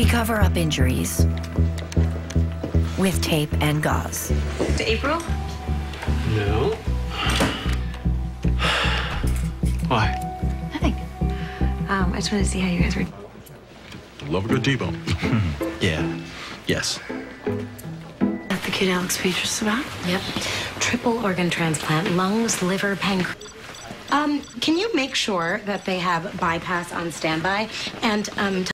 We cover up injuries with tape and gauze. To April? No. Why? Nothing. Um, I just wanted to see how you guys were. Love a good T-bone. Yeah. Yes. That the kid Alex Petrus about? Yep. Triple organ transplant, lungs, liver, pancreas. Um, can you make sure that they have bypass on standby? And um,